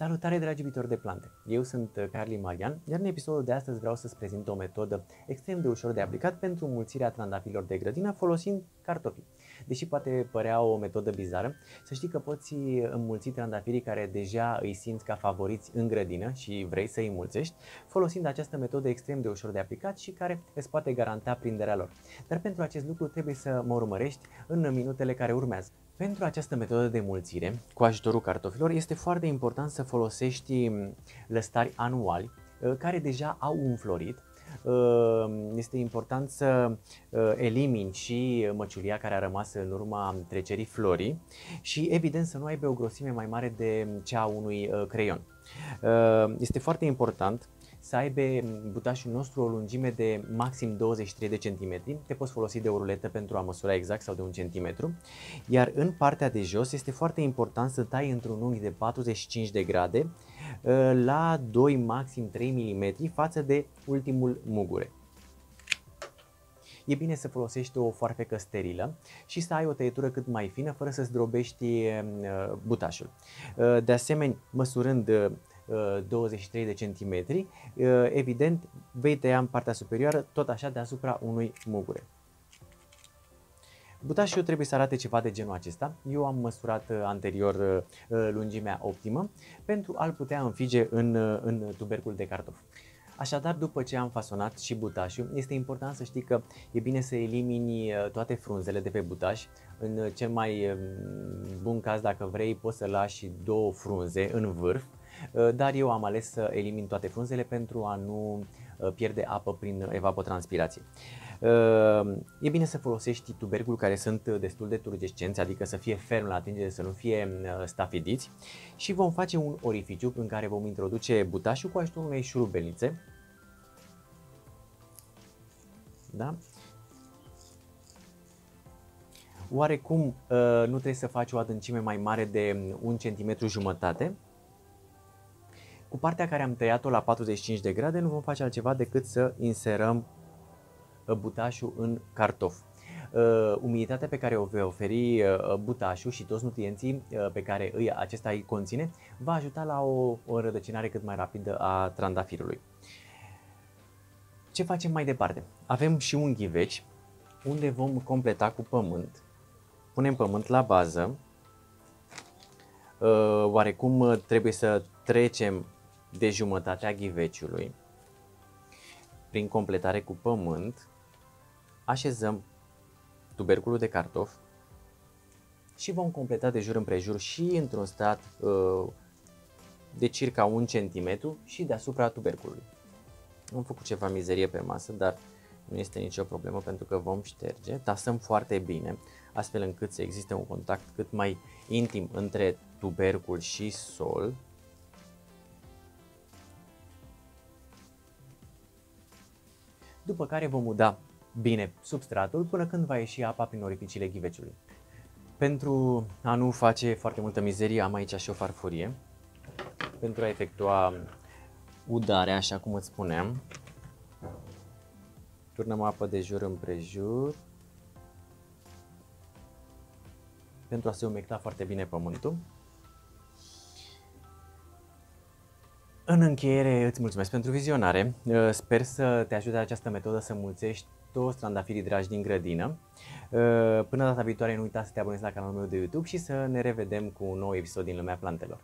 Salutare dragi iubitori de plante! Eu sunt uh, Carli Marian, iar în episodul de astăzi vreau să-ți prezint o metodă extrem de ușor de aplicat pentru mulțirea trandafirilor de grădină folosind cartofi. Deși poate părea o metodă bizară, să știi că poți înmulți trandafirii care deja îi simți ca favoriți în grădină și vrei să îi înmulțești, folosind această metodă extrem de ușor de aplicat și care îți poate garanta prinderea lor. Dar pentru acest lucru trebuie să mă urmărești în minutele care urmează. Pentru această metodă de mulțire, cu ajutorul cartofilor, este foarte important să folosești lăstari anuali uh, care deja au înflorit. Uh, este important să uh, elimini și măciulia care a rămas în urma trecerii florii și evident să nu aibă o grosime mai mare de cea a unui creion. Este foarte important să aibă butașul nostru o lungime de maxim 23 de cm. Te poți folosi de o ruletă pentru a măsura exact sau de un centimetru. Iar în partea de jos este foarte important să tai într-un unghi de 45 de grade ă, la 2 maxim 3 mm față de ultimul mugure. E bine să folosești o foarfecă sterilă și să ai o tăietură cât mai fină fără să zdrobești ă, butașul. Ă, de asemenea, măsurând 23 de centimetri, uh, evident vei tăia în partea superioară tot așa deasupra unui mugure. Butașul trebuie să arate ceva de genul acesta. Eu am măsurat uh, anterior uh, lungimea optimă pentru a-l putea înfige în, în tubercul de cartof. Așadar, după ce am fasonat și butașul, este important să știi că e bine să elimini toate frunzele de pe butaș. În cel mai um, bun caz, dacă vrei, poți să lași două frunze în vârf Uh, dar eu am ales să elimin toate frunzele pentru a nu uh, pierde apă prin evapotranspirație. Uh, e bine să folosești tuberculi care sunt destul de turgescenți, adică să fie ferm la atingere, să nu fie stafidiți și vom face un orificiu în care vom introduce butașul cu ajutorul unei șurubelnițe. Da? Oarecum nu trebuie să faci o adâncime mai mare de un centimetru jumătate, cu partea care am tăiat-o la 45 de grade nu vom face altceva decât să inserăm uh, butașul în cartof. Uh, umiditatea pe care o vei oferi uh, butașul și toți nutrienții pe care îi, acesta îi conține va ajuta la o, o rădăcinare cât mai rapidă a trandafirului. Ce facem mai departe? Avem și un ghiveci unde vom completa cu pământ. Punem pământ la bază. Oarecum trebuie să trecem de jumătatea ghiveciului. Prin completare cu pământ, așezăm tuberculul de cartof și vom completa de jur împrejur și într-un stat uh, de circa un centimetru și deasupra tuberculului. Am făcut ceva mizerie pe masă, dar nu este nicio problemă pentru că vom șterge, tasăm foarte bine, astfel încât să existe un contact cât mai intim între tubercul și sol după care vom uda bine substratul până când va ieși apa prin orificiile ghiveciului. Pentru a nu face foarte multă mizerie, am aici și o farfurie pentru a efectua udarea, așa cum îți spuneam. Turnăm apă de jur împrejur pentru a se umecta foarte bine pământul. În încheiere îți mulțumesc pentru vizionare. Uh, sper să te ajute această metodă să mulțești toți trandafirii dragi din grădină. Uh, până data viitoare nu uita să te abonezi la canalul meu de YouTube și să ne revedem cu un nou episod din Lumea Plantelor.